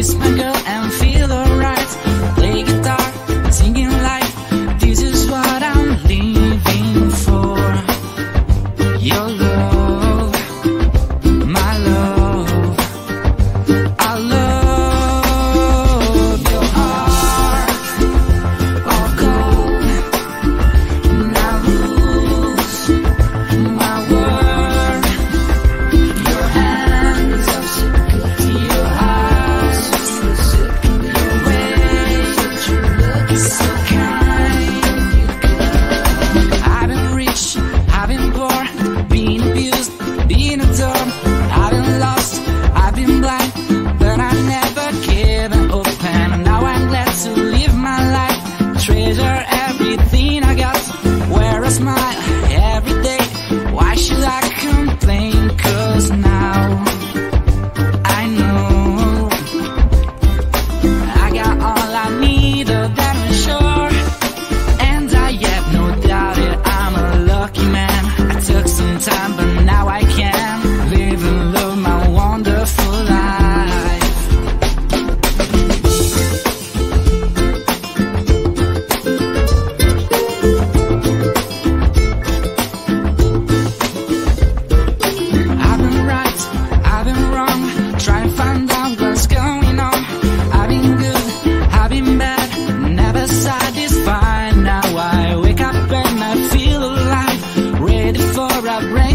Kiss my girl and feel time, but now I I'll break.